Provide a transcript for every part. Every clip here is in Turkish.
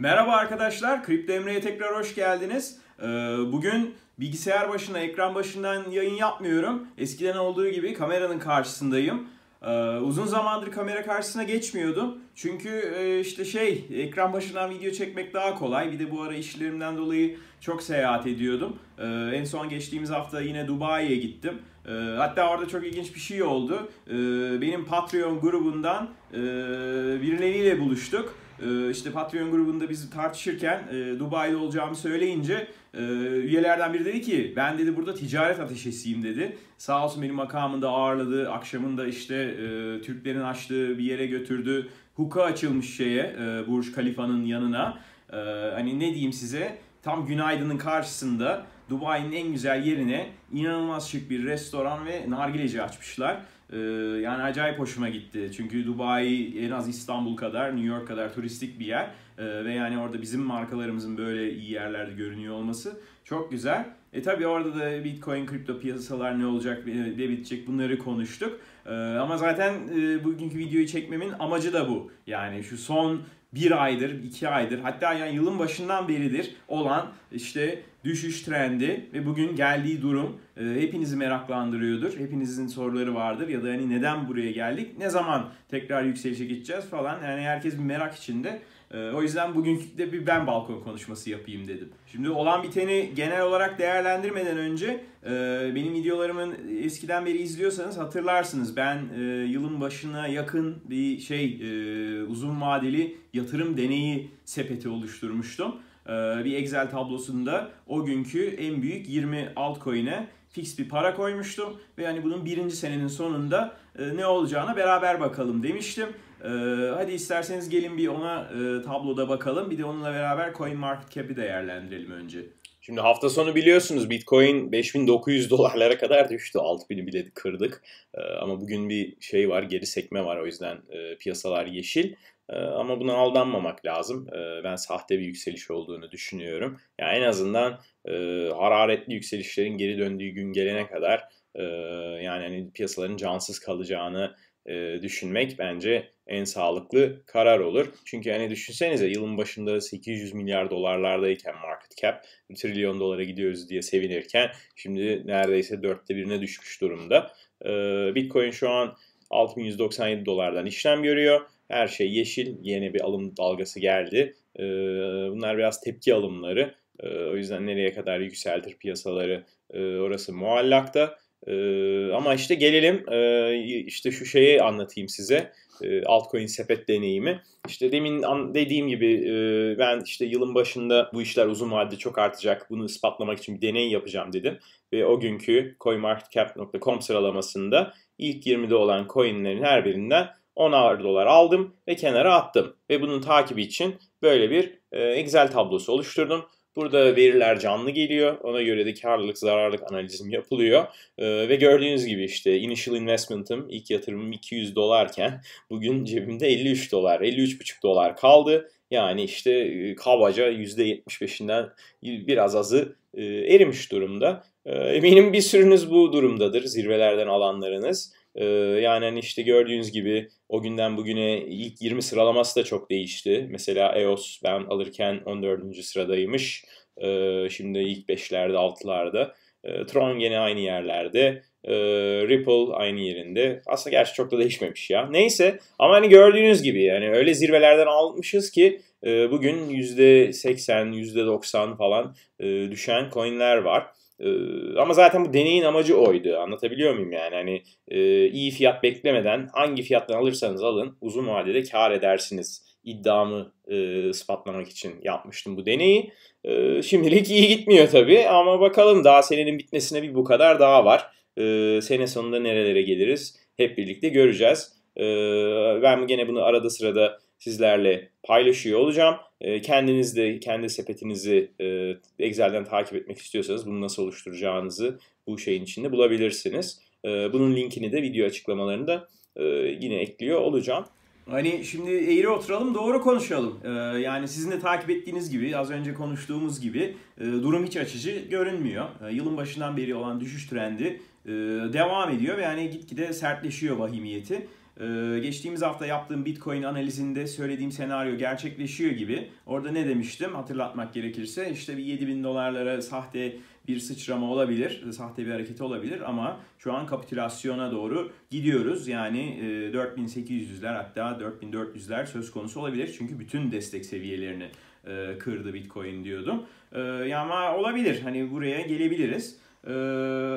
Merhaba arkadaşlar, Kripto Emre'ye tekrar hoş geldiniz. Ee, bugün bilgisayar başına, ekran başından yayın yapmıyorum. Eskiden olduğu gibi kameranın karşısındayım. Ee, uzun zamandır kamera karşısına geçmiyordum. Çünkü e, işte şey, ekran başından video çekmek daha kolay. Bir de bu ara işlerimden dolayı çok seyahat ediyordum. Ee, en son geçtiğimiz hafta yine Dubai'ye gittim. Hatta orada çok ilginç bir şey oldu. Benim Patreon grubundan e, birileriyle buluştuk. Ee, işte Patreon grubunda biz tartışırken e, Dubai'de olacağımı söyleyince e, üyelerden biri dedi ki ben dedi burada ticaret ateşesiyim dedi. Sağ olsun benim makamında ağırladı. Akşamında işte e, Türklerin açtığı bir yere götürdü. Huka açılmış şeye Burj Khalifa'nın yanına. Hani ne diyeyim size tam günaydının karşısında Dubai'nin en güzel yerine inanılmaz şık bir restoran ve nargileci açmışlar. Ee, yani acayip hoşuma gitti. Çünkü Dubai en az İstanbul kadar, New York kadar turistik bir yer. Ee, ve yani orada bizim markalarımızın böyle iyi yerlerde görünüyor olması çok güzel. E tabi orada da Bitcoin, kripto piyasalar ne olacak, ne bitecek bunları konuştuk. Ee, ama zaten e, bugünkü videoyu çekmemin amacı da bu. Yani şu son bir aydır, iki aydır hatta yani yılın başından beridir olan işte düşüş trendi ve bugün geldiği durum e, hepinizi meraklandırıyordur. Hepinizin soruları vardır ya da hani neden buraya geldik, ne zaman tekrar yükselişe geçeceğiz falan. Yani herkes bir merak içinde. E, o yüzden bugünkü de bir ben balkon konuşması yapayım dedim. Şimdi olan biteni genel olarak değerlendirmeden önce e, benim videolarımın eskiden beri izliyorsanız hatırlarsınız. Ben yılın başına yakın bir şey uzun vadeli yatırım deneyi sepeti oluşturmuştum. Ee, bir Excel tablosunda o günkü en büyük 20 altcoin'e fix bir para koymuştum. Ve yani bunun birinci senenin sonunda e, ne olacağına beraber bakalım demiştim. Ee, hadi isterseniz gelin bir ona e, tabloda bakalım. Bir de onunla beraber coin market cap'i değerlendirelim önce. Şimdi hafta sonu biliyorsunuz Bitcoin 5900 dolarlara kadar düştü. 6000'i bile kırdık. Ama bugün bir şey var, geri sekme var o yüzden e, piyasalar yeşil. Ama buna aldanmamak lazım. Ben sahte bir yükseliş olduğunu düşünüyorum. Yani en azından hararetli yükselişlerin geri döndüğü gün gelene kadar yani hani piyasaların cansız kalacağını düşünmek bence en sağlıklı karar olur. Çünkü hani düşünsenize yılın başında 800 milyar dolarlardayken market cap trilyon dolara gidiyoruz diye sevinirken şimdi neredeyse dörtte birine düşmüş durumda. Bitcoin şu an 6197 dolardan işlem görüyor. Her şey yeşil. Yeni bir alım dalgası geldi. Ee, bunlar biraz tepki alımları. Ee, o yüzden nereye kadar yükseltir piyasaları e, orası muallakta. Ee, ama işte gelelim işte şu şeyi anlatayım size. Altcoin sepet deneyimi. İşte demin dediğim gibi ben işte yılın başında bu işler uzun vadede çok artacak. Bunu ispatlamak için bir deney yapacağım dedim. Ve o günkü coinmarketcap.com sıralamasında ilk 20'de olan coinlerin her birinden 10'ar dolar aldım ve kenara attım. Ve bunun takibi için böyle bir e, Excel tablosu oluşturdum. Burada veriler canlı geliyor. Ona göre de karlılık, zararlık analizim yapılıyor. Ee, ve gördüğünüz gibi işte initial investment'ım, ilk yatırımım 200 dolarken bugün cebimde 53 dolar, 53,5 dolar kaldı. Yani işte e, kabaca %75'inden biraz azı e, erimiş durumda. E, eminim bir sürünüz bu durumdadır, zirvelerden alanlarınız. Ee, yani hani işte gördüğünüz gibi o günden bugüne ilk 20 sıralaması da çok değişti. Mesela EOS ben alırken 14. sıradaymış. Ee, şimdi ilk 5'lerde 6'larda. Ee, Tron gene aynı yerlerde. Ripple aynı yerinde. Aslında gerçi çok da değişmemiş ya. Neyse ama hani gördüğünüz gibi yani öyle zirvelerden almışız ki e, bugün %80, %90 falan e, düşen coinler var. Ee, ama zaten bu deneyin amacı oydu. Anlatabiliyor muyum yani? Hani e, iyi fiyat beklemeden hangi fiyattan alırsanız alın uzun vadede kar edersiniz iddiamı e, ispatlamak için yapmıştım bu deneyi. E, şimdilik iyi gitmiyor tabii ama bakalım daha senenin bitmesine bir bu kadar daha var. E, sene sonunda nerelere geliriz hep birlikte göreceğiz. E, ben gene bunu arada sırada sizlerle paylaşıyor olacağım. Ee, kendiniz de kendi sepetinizi e, Excel'den takip etmek istiyorsanız bunu nasıl oluşturacağınızı bu şeyin içinde bulabilirsiniz. Ee, bunun linkini de video açıklamalarında e, yine ekliyor olacağım. Hani şimdi eğri oturalım doğru konuşalım. Ee, yani sizin de takip ettiğiniz gibi az önce konuştuğumuz gibi e, durum hiç açıcı görünmüyor. yılın başından beri olan düşüş trendi devam ediyor ve yani gitgide sertleşiyor vahimiyeti. Ee, geçtiğimiz hafta yaptığım Bitcoin analizinde söylediğim senaryo gerçekleşiyor gibi. Orada ne demiştim hatırlatmak gerekirse işte bir 7000 dolarlara sahte bir sıçrama olabilir, sahte bir hareket olabilir ama şu an kapitülasyona doğru gidiyoruz. Yani 4800'ler hatta 4400'ler söz konusu olabilir. Çünkü bütün destek seviyelerini kırdı Bitcoin diyordum. Ama olabilir hani buraya gelebiliriz. Ee,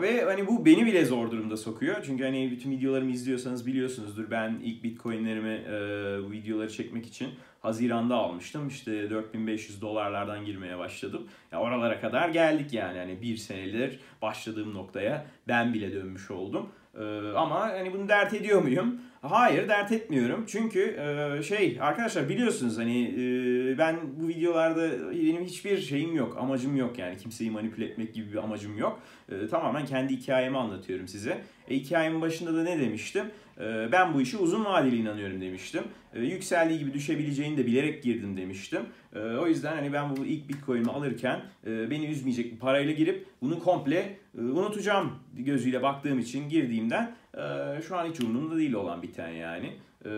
ve hani bu beni bile zor durumda sokuyor. Çünkü hani bütün videolarımı izliyorsanız biliyorsunuzdur. Ben ilk bitcoinlerimi e, bu videoları çekmek için Haziran'da almıştım. İşte 4500 dolarlardan girmeye başladım. Ya oralara kadar geldik yani. Hani bir senedir başladığım noktaya ben bile dönmüş oldum. Ee, ama hani bunu dert ediyor muyum? Hayır dert etmiyorum. Çünkü e, şey arkadaşlar biliyorsunuz hani e, ben bu videolarda benim hiçbir şeyim yok. Amacım yok yani. Kimseyi manipüle etmek gibi bir amacım yok. E, tamamen kendi hikayemi anlatıyorum size. E, hikayemin başında da ne demiştim? E, ben bu işi uzun vadeli inanıyorum demiştim. E, yükseldiği gibi düşebileceğini de bilerek girdim demiştim. E, o yüzden hani ben bu ilk Bitcoin'imi alırken e, beni üzmeyecek bir parayla girip bunu komple e, unutacağım gözüyle baktığım için girdiğimden e, şu an hiç umurumda değil olan biten yani. E,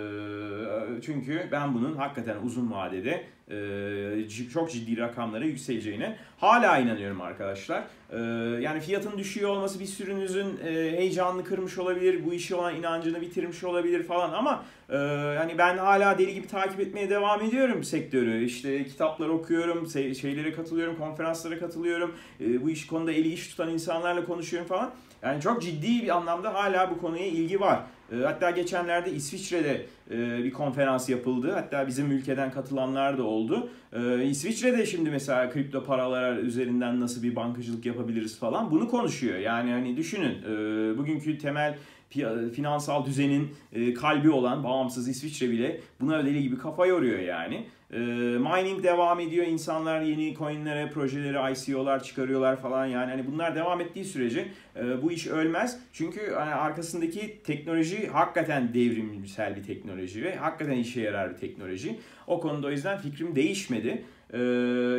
çünkü ben bunun hakikaten uzun vadede e, çok ciddi rakamlara yükseleceğine hala inanıyorum arkadaşlar. E, yani fiyatın düşüyor olması bir sürünüzün e, heyecanını kırmış olabilir, bu işi olan inancını bitirmiş olabilir falan ama e, yani ben hala deli gibi takip etmeye devam ediyorum sektörü. İşte kitaplar okuyorum, şeylere katılıyorum, konferanslara katılıyorum. Bu iş konuda eli iş tutan insanlarla konuşuyorum falan. Yani çok ciddi bir anlamda hala bu konuya ilgi var. Ee, hatta geçenlerde İsviçre'de e, bir konferans yapıldı. Hatta bizim ülkeden katılanlar da oldu. Ee, İsviçre'de şimdi mesela kripto paralar üzerinden nasıl bir bankacılık yapabiliriz falan bunu konuşuyor. Yani hani düşünün e, bugünkü temel finansal düzenin e, kalbi olan bağımsız İsviçre bile buna deli gibi kafa yoruyor yani. E, mining devam ediyor. İnsanlar yeni coinlere, projeleri, ICO'lar çıkarıyorlar falan yani. Hani bunlar devam ettiği sürece e, bu iş ölmez. Çünkü hani arkasındaki teknoloji hakikaten devrimsel bir teknoloji ve hakikaten işe yarar bir teknoloji. O konuda o yüzden fikrim değişmedi. Ee,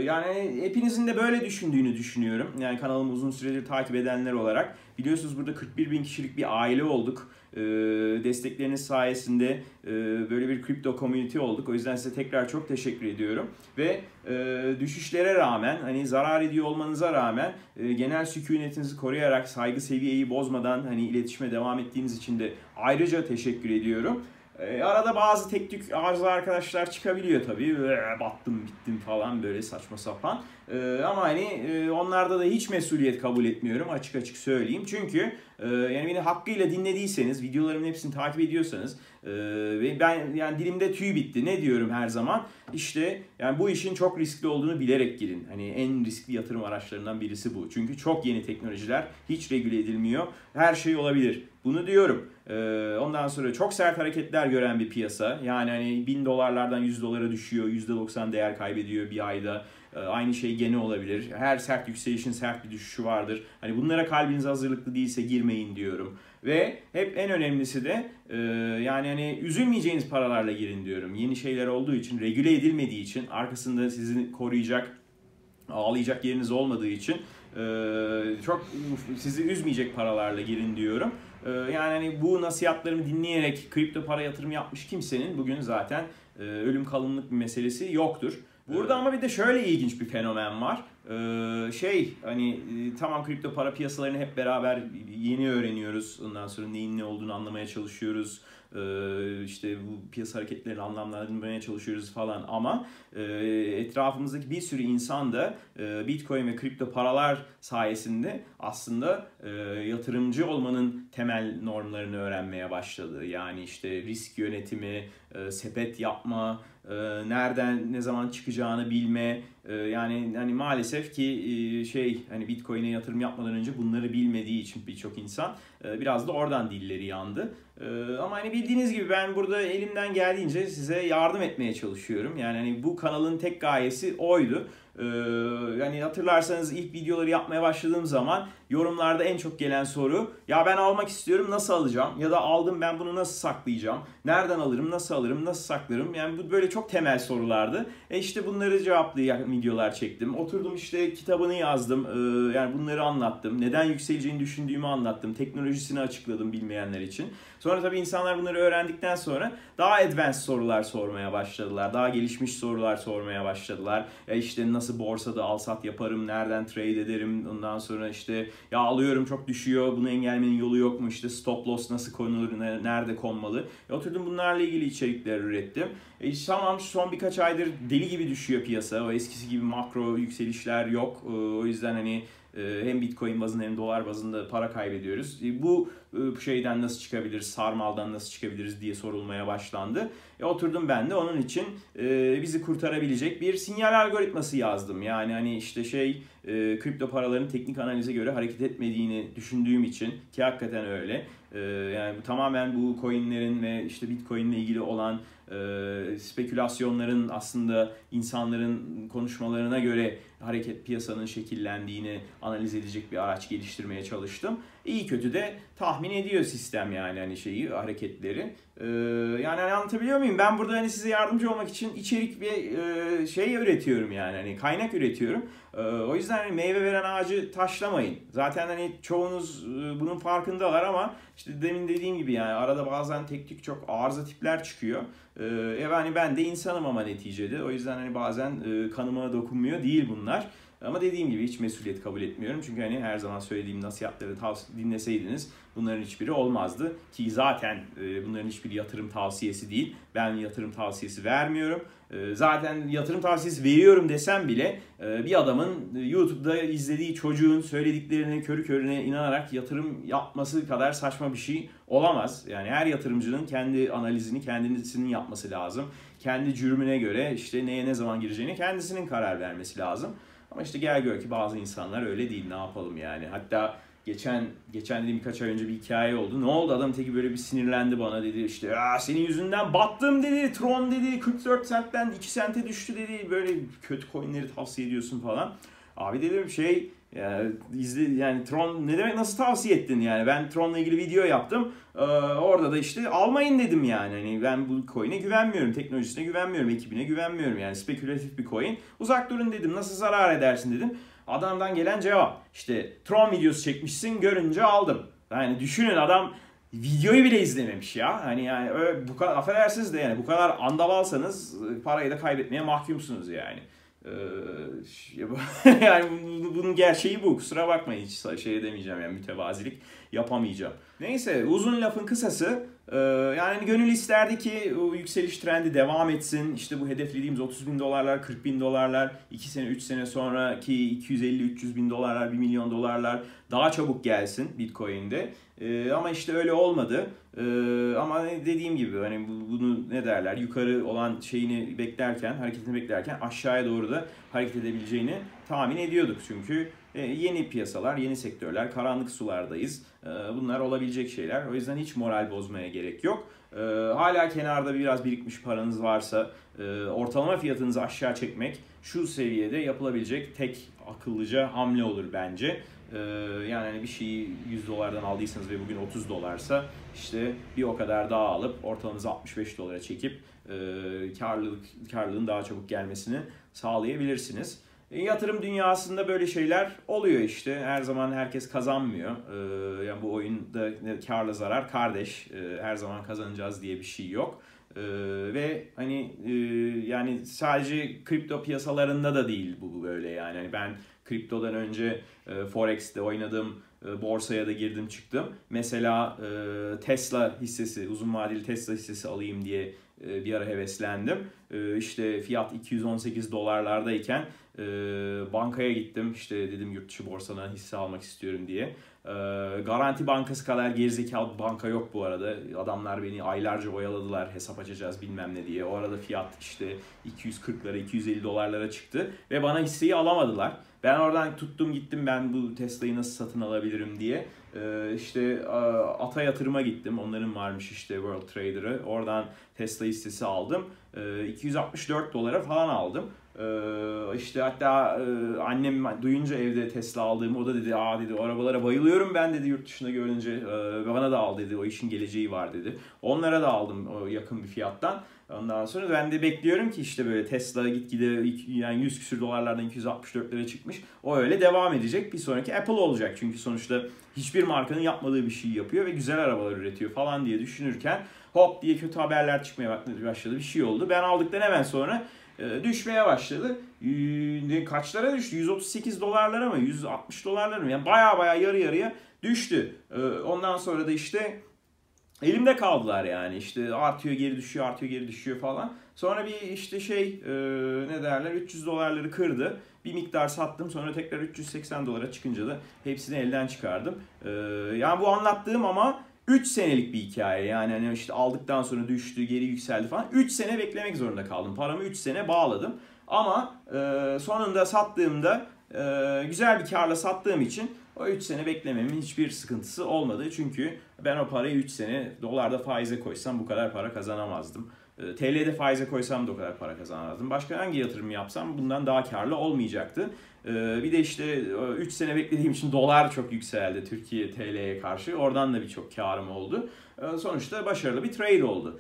yani hepinizin de böyle düşündüğünü düşünüyorum. Yani kanalımı uzun süredir takip edenler olarak. Biliyorsunuz burada 41 bin kişilik bir aile olduk. Ee, destekleriniz sayesinde e, böyle bir kripto community olduk. O yüzden size tekrar çok teşekkür ediyorum. Ve e, düşüşlere rağmen hani zarar ediyor olmanıza rağmen e, genel sükunetinizi koruyarak saygı seviyeyi bozmadan hani iletişime devam ettiğiniz için de ayrıca teşekkür ediyorum. E, arada bazı tek tük arıza arkadaşlar çıkabiliyor tabii. E, battım bittim falan böyle saçma sapan. E, ama hani e, onlarda da hiç mesuliyet kabul etmiyorum açık açık söyleyeyim. Çünkü e, yani beni hakkıyla dinlediyseniz, videolarımın hepsini takip ediyorsanız e, ve ben yani dilimde tüy bitti. Ne diyorum her zaman? İşte yani bu işin çok riskli olduğunu bilerek girin. Hani en riskli yatırım araçlarından birisi bu. Çünkü çok yeni teknolojiler hiç regüle edilmiyor. Her şey olabilir. Bunu diyorum. Ee, ondan sonra çok sert hareketler gören bir piyasa. Yani hani 1000 dolarlardan 100 dolara düşüyor. %90 değer kaybediyor bir ayda. Ee, aynı şey gene olabilir. Her sert yükselişin sert bir düşüşü vardır. Hani bunlara kalbiniz hazırlıklı değilse girmeyin diyorum. Ve hep en önemlisi de e, yani hani üzülmeyeceğiniz paralarla girin diyorum. Yeni şeyler olduğu için, regüle edilmediği için, arkasında sizi koruyacak, ağlayacak yeriniz olmadığı için e, çok sizi üzmeyecek paralarla girin diyorum. E, yani hani bu nasihatlarımı dinleyerek kripto para yatırım yapmış kimsenin bugün zaten ölüm kalımlık bir meselesi yoktur. Burada ama bir de şöyle ilginç bir fenomen var. Ee, şey hani e, tamam kripto para piyasalarını hep beraber yeni öğreniyoruz. Ondan sonra neyin ne olduğunu anlamaya çalışıyoruz. Ee, işte bu piyasa hareketlerini anlamlandırmaya çalışıyoruz falan ama e, etrafımızdaki bir sürü insan da e, Bitcoin ve kripto paralar sayesinde aslında e, yatırımcı olmanın temel normlarını öğrenmeye başladı. Yani işte risk yönetimi, sepet yapma, nereden ne zaman çıkacağını bilme, yani hani maalesef ki şey hani Bitcoin'e yatırım yapmadan önce bunları bilmediği için birçok insan biraz da oradan dilleri yandı. Ama hani bildiğiniz gibi ben burada elimden geldiğince size yardım etmeye çalışıyorum. Yani hani bu kanalın tek gayesi oydu. Ee, yani hatırlarsanız ilk videoları yapmaya başladığım zaman yorumlarda en çok gelen soru ya ben almak istiyorum nasıl alacağım? ya da aldım ben bunu nasıl saklayacağım? Nereden alırım nasıl alırım nasıl saklarım? Yani bu böyle çok temel sorulardı. E işte bunları cevaplayan videolar çektim. Oturdum işte kitabını yazdım ee, yani bunları anlattım. Neden yükseleceğini düşündüğümü anlattım. Teknolojisini açıkladım bilmeyenler için. Sonra tabii insanlar bunları öğrendikten sonra daha advanced sorular sormaya başladılar. Daha gelişmiş sorular sormaya başladılar. Ya işte nasıl borsada al sat yaparım nereden trade ederim ondan sonra işte ya alıyorum çok düşüyor. Bunu engellemenin yolu yok mu? İşte stop loss nasıl konulur? Nerede konmalı? E, oturdum bunlarla ilgili içerikler ürettim. E, tamam son birkaç aydır deli gibi düşüyor piyasa. O eskisi gibi makro yükselişler yok. E, o yüzden hani hem bitcoin bazında hem dolar bazında para kaybediyoruz. E, bu şeyden nasıl çıkabiliriz, sarmaldan nasıl çıkabiliriz diye sorulmaya başlandı. E, oturdum ben de onun için bizi kurtarabilecek bir sinyal algoritması yazdım. Yani hani işte şey kripto paraların teknik analize göre hareket etmediğini düşündüğüm için ki hakikaten öyle. Yani tamamen bu coinlerin ve işte bitcoin ile ilgili olan spekülasyonların aslında insanların konuşmalarına göre hareket piyasanın şekillendiğini analiz edecek bir araç geliştirmeye çalıştım. İyi kötü de tahmin ediyor sistem yani hani şeyi hareketleri. Ee, yani hani anlatabiliyor muyum? Ben burada hani size yardımcı olmak için içerik ve e, şey üretiyorum yani hani kaynak üretiyorum. Ee, o yüzden hani meyve veren ağacı taşlamayın. Zaten hani çoğunuz e, bunun farkındalar ama işte demin dediğim gibi yani arada bazen teknik çok arıza tipler çıkıyor. Ee, yani ben de insanım ama neticede. O yüzden hani bazen e, kanıma dokunmuyor değil bunlar. Ama dediğim gibi hiç mesuliyet kabul etmiyorum. Çünkü hani her zaman söylediğim nasihatleri dinleseydiniz bunların hiçbiri olmazdı. Ki zaten e, bunların hiçbiri yatırım tavsiyesi değil. Ben yatırım tavsiyesi vermiyorum. E, zaten yatırım tavsiyesi veriyorum desem bile e, bir adamın YouTube'da izlediği çocuğun söylediklerine körü körüne inanarak yatırım yapması kadar saçma bir şey olamaz. Yani her yatırımcının kendi analizini kendisinin yapması lazım. Kendi cürmüne göre işte neye ne zaman gireceğini kendisinin karar vermesi lazım. Ama işte gel gör ki bazı insanlar öyle değil. Ne yapalım yani. Hatta geçen geçen dediğim birkaç ay önce bir hikaye oldu. Ne oldu adam teki böyle bir sinirlendi bana dedi işte senin yüzünden battım dedi. Tron dedi 44 centten 2 sente düştü dedi. Böyle kötü coinleri tavsiye ediyorsun falan. Abi dedim şey yani izle yani Tron ne demek nasıl tavsiye ettin yani? Ben Tron'la ilgili video yaptım. Ee, orada da işte almayın dedim yani. Hani ben bu coin'e güvenmiyorum teknolojisine güvenmiyorum ekibine güvenmiyorum yani. Spekülatif bir coin. Uzak durun dedim nasıl zarar edersin dedim. Adamdan gelen cevap işte Tron videosu çekmişsin görünce aldım. Yani düşünün adam videoyu bile izlememiş ya. Hani yani öyle, bu kadar affedersiniz de yani bu kadar andavalsanız parayı da kaybetmeye mahkumsunuz yani. Yani bunun gerçeği bu. Kusura bakmayın hiç şey demeyeceğim yani mütevazilik yapamayacağım. Neyse uzun lafın kısası yani gönül isterdi ki o yükseliş trendi devam etsin. İşte bu hedeflediğimiz 30 bin dolarlar, 40 bin dolarlar, 2 sene 3 sene sonraki 250-300 bin dolarlar, 1 milyon dolarlar daha çabuk gelsin Bitcoin'de. E, ama işte öyle olmadı. E, ama dediğim gibi hani bunu ne derler yukarı olan şeyini beklerken, hareketini beklerken aşağıya doğru da hareket edebileceğini tahmin ediyorduk. Çünkü e, yeni piyasalar, yeni sektörler, karanlık sulardayız. E, bunlar olabilecek şeyler. O yüzden hiç moral bozmaya gerek yok. E, hala kenarda biraz birikmiş paranız varsa ortalama fiyatınızı aşağı çekmek şu seviyede yapılabilecek tek akıllıca hamle olur bence. Yani hani bir şeyi 100 dolardan aldıysanız ve bugün 30 dolarsa işte bir o kadar daha alıp ortalamanızı 65 dolara çekip karlılık karlılığın daha çabuk gelmesini sağlayabilirsiniz. E, yatırım dünyasında böyle şeyler oluyor işte. Her zaman herkes kazanmıyor. E, yani bu oyunda karla zarar kardeş. E, her zaman kazanacağız diye bir şey yok. E, ve hani e, yani sadece kripto piyasalarında da değil bu böyle yani. yani ben kriptodan önce e, Forex'te oynadım. E, borsaya da girdim çıktım. Mesela e, Tesla hissesi, uzun vadeli Tesla hissesi alayım diye e, bir ara heveslendim. E, işte fiyat 218 dolarlardayken e, bankaya gittim. İşte dedim yurt dışı borsana hisse almak istiyorum diye. Garanti Bankası kadar gerizekalı banka yok bu arada. Adamlar beni aylarca oyaladılar hesap açacağız bilmem ne diye. O arada fiyat işte 240'lara 250 dolarlara çıktı ve bana hisseyi alamadılar. Ben oradan tuttum gittim ben bu Tesla'yı nasıl satın alabilirim diye. Ee, işte Ata Yatırım'a gittim. Onların varmış işte World Trader'ı. Oradan Tesla hissesi aldım. Ee, 264 dolara falan aldım. Ee, işte hatta e, annem duyunca evde Tesla aldığımı o da dedi aa dedi o arabalara bayılıyorum ben dedi yurt dışında görünce ee, bana da al dedi o işin geleceği var dedi. Onlara da aldım yakın bir fiyattan. Ondan sonra ben de bekliyorum ki işte böyle Tesla gitgide yani 100 küsür dolarlardan 264 lira çıkmış. O öyle devam edecek. Bir sonraki Apple olacak. Çünkü sonuçta hiçbir markanın yapmadığı bir şey yapıyor ve güzel arabalar üretiyor falan diye düşünürken hop diye kötü haberler çıkmaya başladı. Bir şey oldu. Ben aldıktan hemen sonra e, düşmeye başladı. Kaçlara düştü? 138 dolarlara mı? 160 dolarlara mı? Yani baya baya yarı yarıya düştü. E, ondan sonra da işte elimde kaldılar yani işte artıyor geri düşüyor artıyor geri düşüyor falan. Sonra bir işte şey e, ne derler 300 dolarları kırdı. Bir miktar sattım sonra tekrar 380 dolara çıkınca da hepsini elden çıkardım. E, yani bu anlattığım ama 3 senelik bir hikaye yani hani işte aldıktan sonra düştü geri yükseldi falan. 3 sene beklemek zorunda kaldım. Paramı 3 sene bağladım. Ama e, sonunda sattığımda e, güzel bir karla sattığım için o 3 sene beklememin hiçbir sıkıntısı olmadı. Çünkü ben o parayı 3 sene dolarda faize koysam bu kadar para kazanamazdım. E, TL'de faize koysam da o kadar para kazanamazdım. Başka hangi yatırım yapsam bundan daha karlı olmayacaktı. E, bir de işte 3 sene beklediğim için dolar çok yükseldi Türkiye TL'ye karşı. Oradan da birçok karım oldu. E, sonuçta başarılı bir trade oldu.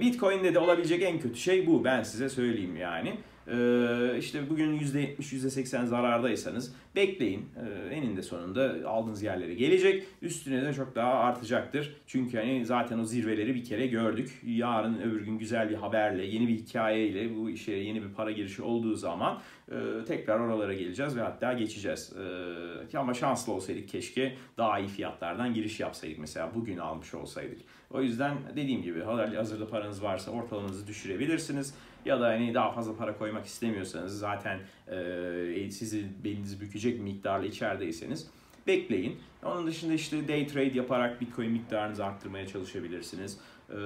Bitcoin'de de olabilecek en kötü şey bu. Ben size söyleyeyim yani. Ee, işte bugün %70, %80 zarardaysanız bekleyin. Ee, eninde sonunda aldığınız yerlere gelecek. Üstüne de çok daha artacaktır. Çünkü hani zaten o zirveleri bir kere gördük. Yarın öbür gün güzel bir haberle, yeni bir hikayeyle bu işe yeni bir para girişi olduğu zaman e, tekrar oralara geleceğiz ve hatta geçeceğiz. Ama şanslı olsaydık keşke daha iyi fiyatlardan giriş yapsaydık. Mesela bugün almış olsaydık. O yüzden dediğim gibi hazırda paranız varsa ortalamanızı düşürebilirsiniz ya da hani daha fazla para koymak istemiyorsanız zaten e, sizi belinizi bükecek miktarla içerideyseniz bekleyin. Onun dışında işte day trade yaparak Bitcoin miktarınızı arttırmaya çalışabilirsiniz. E,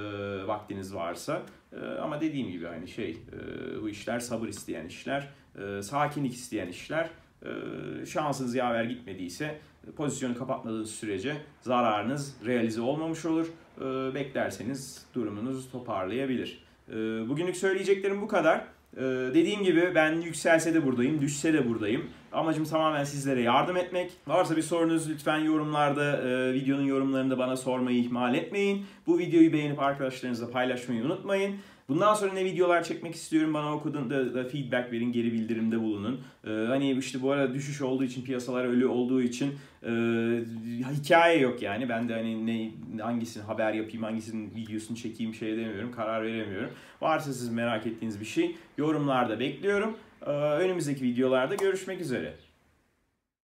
vaktiniz varsa. E, ama dediğim gibi hani şey e, bu işler sabır isteyen işler, e, sakinlik isteyen işler. E, şansınız yaver gitmediyse pozisyonu kapatmadığınız sürece zararınız realize olmamış olur. E, beklerseniz durumunuz toparlayabilir. Ee, bugünlük söyleyeceklerim bu kadar. Ee, dediğim gibi ben yükselse de buradayım, düşse de buradayım. Amacım tamamen sizlere yardım etmek. Varsa bir sorunuz lütfen yorumlarda, e, videonun yorumlarında bana sormayı ihmal etmeyin. Bu videoyu beğenip arkadaşlarınızla paylaşmayı unutmayın. Bundan sonra ne videolar çekmek istiyorum bana okudun da, da feedback verin, geri bildirimde bulunun. Ee, hani işte bu arada düşüş olduğu için, piyasalar ölü olduğu için e, hikaye yok yani. Ben de hani ne hangisini haber yapayım, hangisinin videosunu çekeyim şey demiyorum, karar veremiyorum. Varsa siz merak ettiğiniz bir şey yorumlarda bekliyorum. Ee, önümüzdeki videolarda görüşmek üzere.